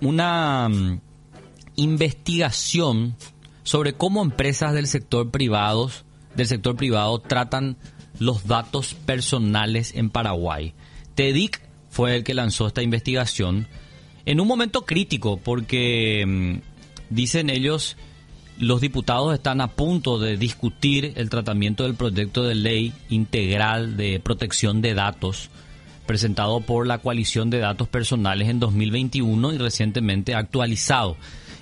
una mm, investigación sobre cómo empresas del sector privados del sector privado tratan los datos personales en Paraguay. TEDIC fue el que lanzó esta investigación en un momento crítico porque mm, dicen ellos los diputados están a punto de discutir el tratamiento del proyecto de ley integral de protección de datos presentado por la coalición de datos personales en 2021 y recientemente actualizado.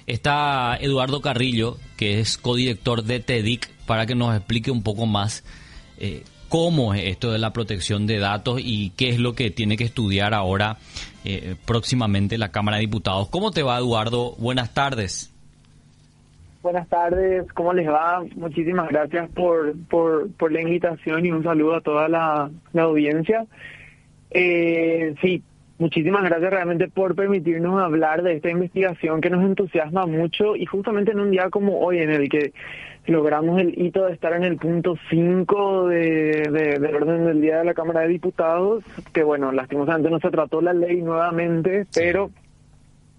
Está Eduardo Carrillo, que es codirector de TEDIC, para que nos explique un poco más eh, cómo es esto de la protección de datos y qué es lo que tiene que estudiar ahora eh, próximamente la Cámara de Diputados. ¿Cómo te va, Eduardo? Buenas tardes. Buenas tardes, ¿cómo les va? Muchísimas gracias por, por, por la invitación y un saludo a toda la, audiencia. Eh, sí, muchísimas gracias realmente por permitirnos hablar de esta investigación que nos entusiasma mucho y justamente en un día como hoy en el que logramos el hito de estar en el punto 5 de, del orden del día de la Cámara de Diputados, que bueno, lastimosamente no se trató la ley nuevamente, pero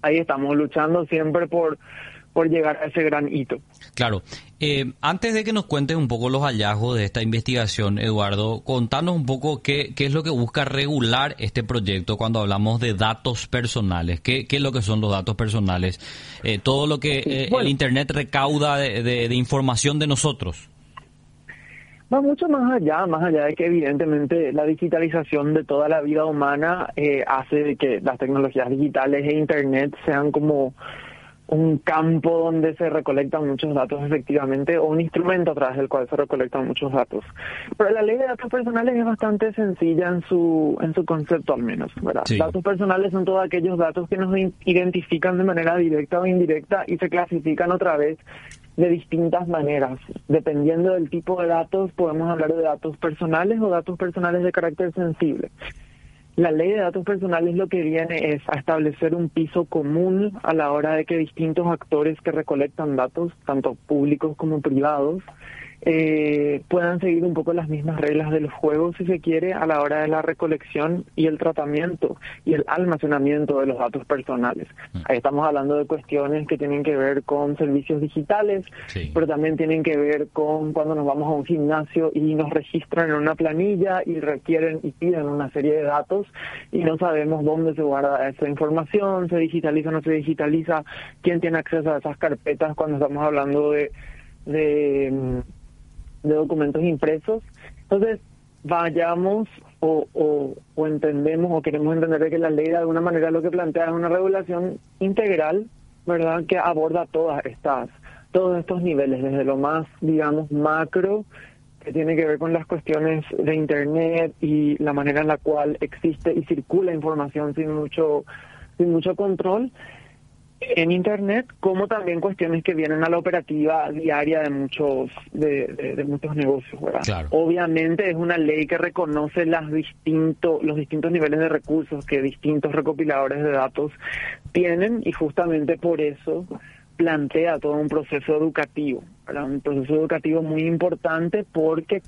ahí estamos luchando siempre por por llegar a ese gran hito. Claro. Eh, antes de que nos cuentes un poco los hallazgos de esta investigación, Eduardo, contanos un poco qué, qué es lo que busca regular este proyecto cuando hablamos de datos personales. ¿Qué, qué es lo que son los datos personales? Eh, todo lo que eh, el Internet recauda de, de, información de nosotros. Va mucho más allá, más allá de que evidentemente la digitalización de toda la vida humana hace que las tecnologías digitales e Internet sean como un campo donde se recolectan muchos datos efectivamente o un instrumento a través del cual se recolectan muchos datos. Pero la ley de datos personales es bastante sencilla en su en su concepto al menos, ¿verdad? Datos personales son todos aquellos datos que nos identifican de manera directa o indirecta y se clasifican otra vez de distintas maneras. Dependiendo del tipo de datos, podemos hablar de datos personales o datos personales de carácter sensible. La ley de datos personales lo que viene es a establecer un piso común a la hora de que distintos actores que recolectan datos, tanto públicos como privados, eh, puedan seguir un poco las mismas reglas del juego, si se quiere, a la hora de la recolección y el tratamiento y el almacenamiento de los datos personales. Mm. Ahí estamos hablando de cuestiones que tienen que ver con servicios digitales, pero también tienen que ver con cuando nos vamos a un gimnasio y nos registran en una planilla y requieren y piden una serie de datos y no sabemos dónde se guarda esa información, se digitaliza o no se digitaliza, quién tiene acceso a esas carpetas cuando estamos hablando de de mm, de documentos impresos. Entonces, vayamos o, entendemos o queremos entender que la ley de alguna manera lo que plantea es una regulación integral, ¿verdad? Que aborda todas estas, todos estos niveles, desde lo más, digamos, macro, que tiene que ver con las cuestiones de Internet y la manera en la cual existe y circula información sin mucho, sin mucho control, en internet como también cuestiones que vienen a la operativa diaria de muchos de, muchos negocios obviamente es una ley que reconoce las distintos los distintos niveles de recursos que distintos recopiladores de datos tienen y justamente por eso plantea todo un proceso educativo un proceso educativo muy importante porque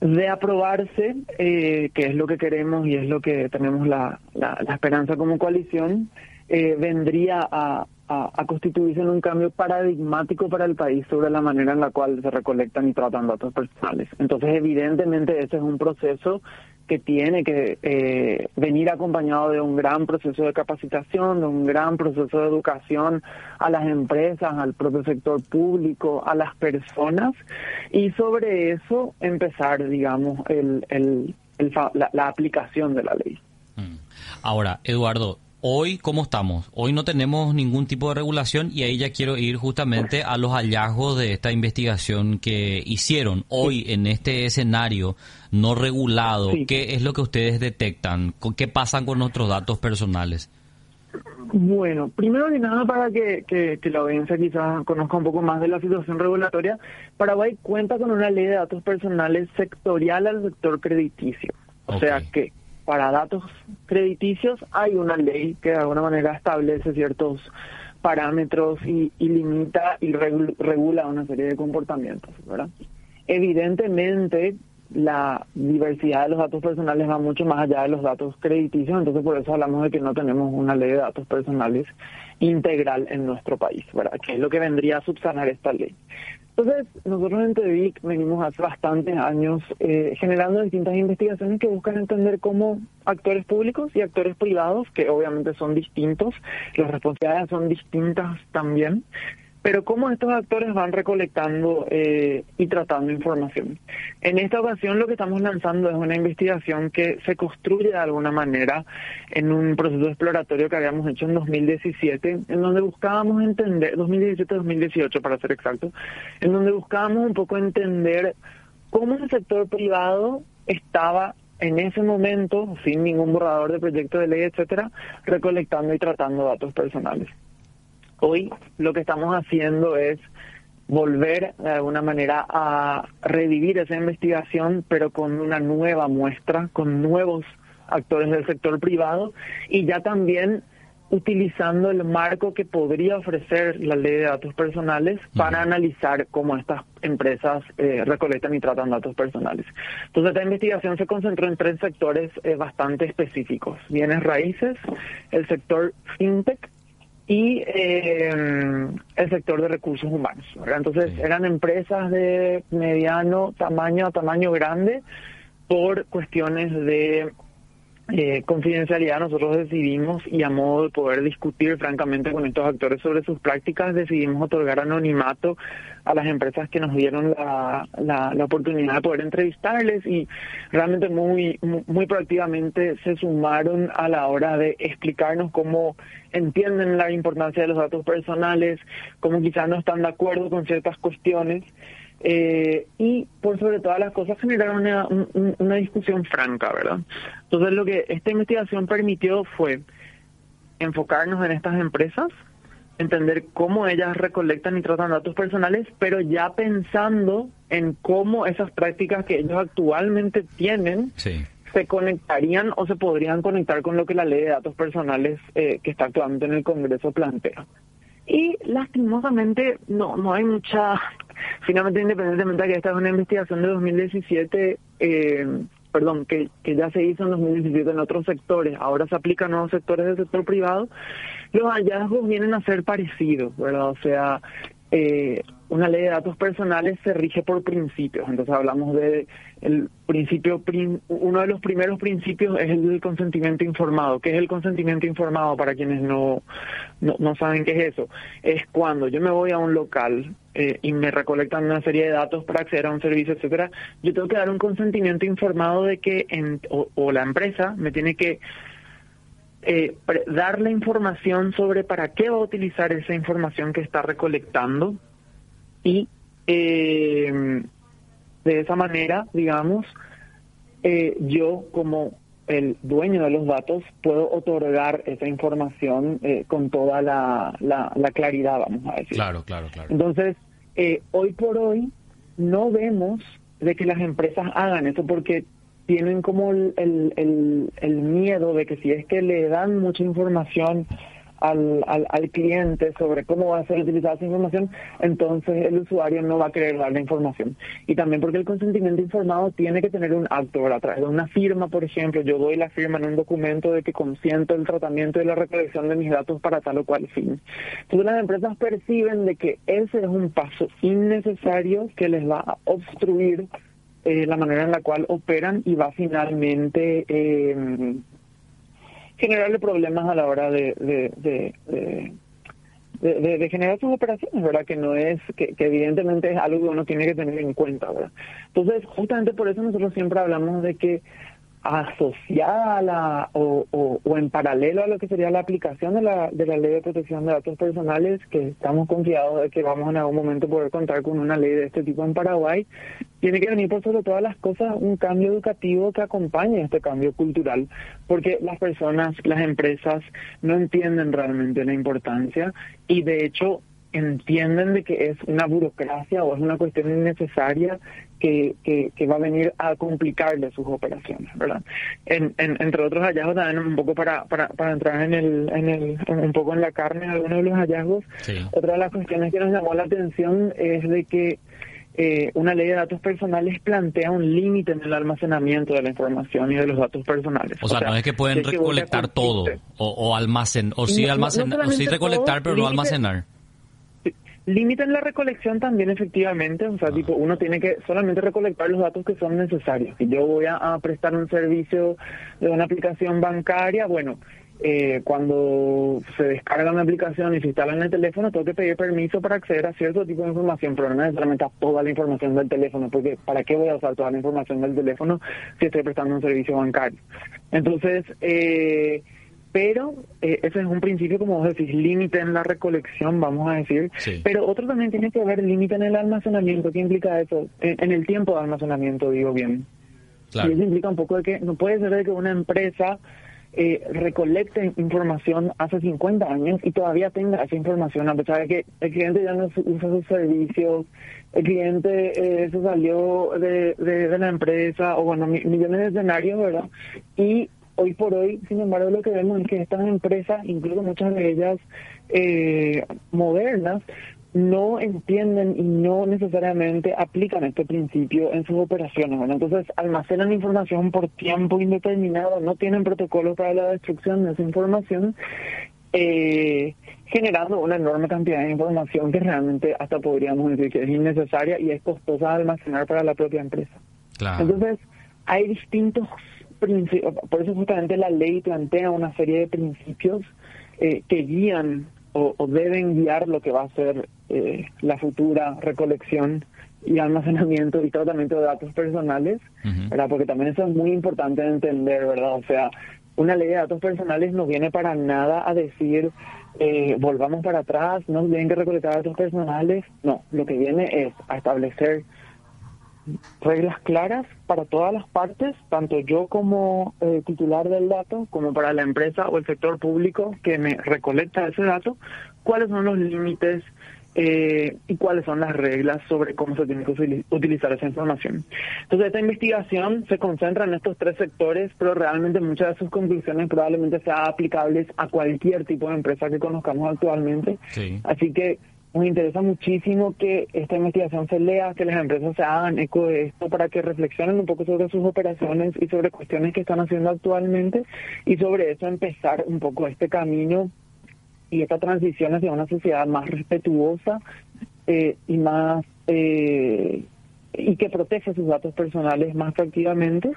de aprobarse, eh, que es lo que queremos y es lo que tenemos la, la esperanza como coalición, eh, vendría a, constituirse en un cambio paradigmático para el país sobre la manera en la cual se recolectan y tratan datos personales. Entonces, evidentemente, ese es un proceso que tiene que eh, venir acompañado de un gran proceso de capacitación, de un gran proceso de educación a las empresas, al propio sector público, a las personas, y sobre eso empezar, digamos, el, el, la, la aplicación de la ley. Mm. Ahora, Eduardo, Hoy, ¿cómo estamos? Hoy no tenemos ningún tipo de regulación y ahí ya quiero ir justamente a los hallazgos de esta investigación que hicieron hoy en este escenario no regulado. ¿Qué es lo que ustedes detectan? ¿Qué pasan con nuestros datos personales? Bueno, primero que nada, para que, que, la audiencia quizás conozca un poco más de la situación regulatoria, Paraguay cuenta con una ley de datos personales sectorial al sector crediticio. O sea que para datos crediticios hay una ley que de alguna manera establece ciertos parámetros y, limita y regula una serie de comportamientos. Evidentemente, la diversidad de los datos personales va mucho más allá de los datos crediticios, entonces por eso hablamos de que no tenemos una ley de datos personales integral en nuestro país, ¿verdad? Que es lo que vendría a subsanar esta ley. Entonces, nosotros en TEDIC venimos hace bastantes años eh, generando distintas investigaciones que buscan entender cómo actores públicos y actores privados, que obviamente son distintos, las responsabilidades son distintas también, pero cómo estos actores van recolectando eh, y tratando información. En esta ocasión lo que estamos lanzando es una investigación que se construye de alguna manera en un proceso exploratorio que habíamos hecho en 2017, en donde buscábamos entender, 2017-2018 para ser exacto, en donde buscábamos un poco entender cómo el sector privado estaba en ese momento, sin ningún borrador de proyecto de ley, etcétera, recolectando y tratando datos personales. Hoy lo que estamos haciendo es volver de alguna manera a revivir esa investigación, pero con una nueva muestra, con nuevos actores del sector privado y ya también utilizando el marco que podría ofrecer la ley de datos personales para analizar cómo estas empresas eh, recolectan y tratan datos personales. Entonces, esta investigación se concentró en tres sectores eh, bastante específicos. Bienes raíces, el sector fintech y eh, el sector de recursos humanos. Entonces eran empresas de mediano tamaño a tamaño grande por cuestiones de eh, confidencialidad nosotros decidimos y a modo de poder discutir francamente con estos actores sobre sus prácticas decidimos otorgar anonimato a las empresas que nos dieron la, la, oportunidad de poder entrevistarles y realmente muy, muy proactivamente se sumaron a la hora de explicarnos cómo entienden la importancia de los datos personales, cómo quizás no están de acuerdo con ciertas cuestiones eh, y por sobre todas las cosas generaron una, una discusión franca, ¿verdad? Entonces lo que esta investigación permitió fue enfocarnos en estas empresas, entender cómo ellas recolectan y tratan datos personales, pero ya pensando en cómo esas prácticas que ellos actualmente tienen se conectarían o se podrían conectar con lo que la ley de datos personales eh, que está actualmente en el Congreso plantea. Y lastimosamente no no hay mucha, finalmente independientemente de que esta es una investigación de 2017, eh, perdón, que, que ya se hizo en 2017 en otros sectores, ahora se aplica a nuevos sectores del sector privado, los hallazgos vienen a ser parecidos, ¿verdad? O sea, eh, una ley de datos personales se rige por principios. Entonces hablamos de el principio, uno de los primeros principios es el del consentimiento informado. ¿Qué es el consentimiento informado para quienes no, no, saben qué es eso? Es cuando yo me voy a un local eh, y me recolectan una serie de datos para acceder a un servicio, etcétera, yo tengo que dar un consentimiento informado de que en, o, la empresa me tiene que eh, dar la información sobre para qué va a utilizar esa información que está recolectando y eh, de esa manera, digamos, eh, yo como el dueño de los datos puedo otorgar esa información eh, con toda la, la, claridad, vamos a decir. Claro, claro, claro. Entonces, eh, hoy por hoy no vemos de que las empresas hagan eso porque tienen como el, el, miedo de que si es que le dan mucha información al, al, al, cliente sobre cómo va a ser utilizada esa información, entonces el usuario no va a querer dar la información. Y también porque el consentimiento informado tiene que tener un acto, a través de una firma, por ejemplo, yo doy la firma en un documento de que consiento el tratamiento y la recolección de mis datos para tal o cual fin. Entonces las empresas perciben de que ese es un paso innecesario que les va a obstruir eh, la manera en la cual operan y va finalmente eh, generarle problemas a la hora de, de, generar sus operaciones, ¿verdad? Que no es, que, que, evidentemente es algo que uno tiene que tener en cuenta, ¿verdad? Entonces, justamente por eso nosotros siempre hablamos de que asociada a la o, o, en paralelo a lo que sería la aplicación de la, de la ley de protección de datos personales, que estamos confiados de que vamos en algún momento poder contar con una ley de este tipo en Paraguay, tiene que venir por sobre todas las cosas un cambio educativo que acompañe este cambio cultural, porque las personas, las empresas no entienden realmente la importancia y de hecho entienden de que es una burocracia o es una cuestión innecesaria que, que, va a venir a complicarle sus operaciones, ¿verdad? En, entre otros hallazgos también un poco para, para, para entrar en el, en el, un poco en la carne de algunos de los hallazgos, otra de las cuestiones que nos llamó la atención es de que eh, una ley de datos personales plantea un límite en el almacenamiento de la información y de los datos personales. O sea, no es que pueden recolectar todo o, almacenar, o sí, almacenar, o sí recolectar, pero no almacenar. Limiten la recolección también efectivamente, o sea, tipo, uno tiene que solamente recolectar los datos que son necesarios. Si yo voy a, prestar un servicio de una aplicación bancaria, bueno, eh, cuando se descarga una aplicación y se instala en el teléfono, tengo que pedir permiso para acceder a cierto tipo de información, pero no necesariamente a toda la información del teléfono, porque ¿para qué voy a usar toda la información del teléfono si estoy prestando un servicio bancario? Entonces, eh, pero eh, ese es un principio, como vos decís, límite en la recolección, vamos a decir, pero otro también tiene que haber límite en el almacenamiento. ¿Qué implica eso? En, el tiempo de almacenamiento, digo bien. Y eso implica un poco de que no puede ser de que una empresa eh, recolecte información hace 50 años y todavía tenga esa información, a pesar de que el cliente ya no usa sus servicios, el cliente eh, se salió de, de, la empresa, o bueno, millones de escenarios, ¿verdad? Y hoy por hoy, sin embargo, lo que vemos es que estas empresas, incluso muchas de ellas eh, modernas, no entienden y no necesariamente aplican este principio en sus operaciones. Bueno, entonces almacenan información por tiempo indeterminado, no tienen protocolos para la destrucción de esa información, eh, generando una enorme cantidad de información que realmente hasta podríamos decir que es innecesaria y es costosa de almacenar para la propia empresa. Entonces, hay distintos por eso justamente la ley plantea una serie de principios eh, que guían o, deben guiar lo que va a ser eh, la futura recolección y almacenamiento y tratamiento de datos personales, ¿verdad? Porque también eso es muy importante de entender, ¿verdad? O sea, una ley de datos personales no viene para nada a decir eh, volvamos para atrás, no tienen que recolectar datos personales, no, lo que viene es a establecer reglas claras para todas las partes, tanto yo como eh, titular del dato, como para la empresa o el sector público que me recolecta ese dato, cuáles son los límites eh, y cuáles son las reglas sobre cómo se tiene que utilizar esa información. Entonces, esta investigación se concentra en estos tres sectores, pero realmente muchas de sus conclusiones probablemente sean aplicables a cualquier tipo de empresa que conozcamos actualmente. Así que nos interesa muchísimo que esta investigación se lea, que las empresas se hagan eco de esto para que reflexionen un poco sobre sus operaciones y sobre cuestiones que están haciendo actualmente y sobre eso empezar un poco este camino y esta transición hacia una sociedad más respetuosa eh, y más eh, y que protege sus datos personales más activamente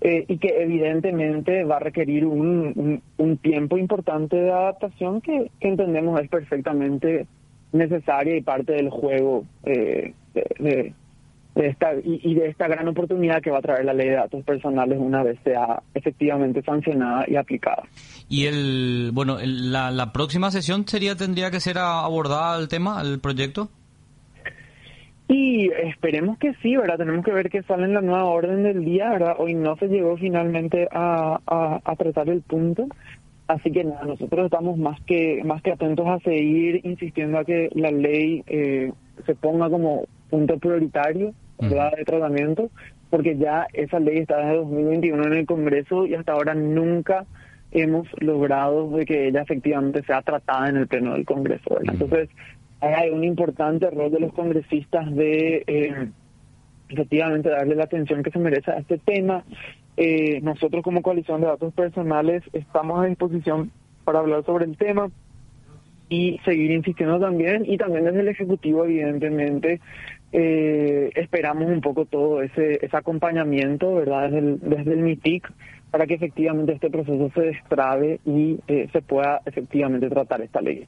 eh, y que evidentemente va a requerir un, un, tiempo importante de adaptación que entendemos es perfectamente necesaria y parte del juego eh, de, esta y, de esta gran oportunidad que va a traer la ley de datos personales una vez sea efectivamente sancionada y aplicada. Y el bueno, la, la próxima sesión sería tendría que ser abordada el tema, el proyecto. Y esperemos que sí, ¿verdad? Tenemos que ver qué sale en la nueva orden del día, ¿verdad? Hoy no se llegó finalmente a, a, a tratar el punto, Así que nada, nosotros estamos más que más que atentos a seguir insistiendo a que la ley eh, se ponga como punto prioritario de tratamiento, porque ya esa ley está desde 2021 en el Congreso y hasta ahora nunca hemos logrado de que ella efectivamente sea tratada en el pleno del Congreso. Entonces, hay un importante rol de los congresistas de eh, efectivamente darle la atención que se merece a este tema eh, nosotros como coalición de datos personales estamos a disposición para hablar sobre el tema y seguir insistiendo también y también desde el Ejecutivo evidentemente eh, esperamos un poco todo ese, acompañamiento verdad desde el, desde el MITIC para que efectivamente este proceso se destrabe y eh, se pueda efectivamente tratar esta ley.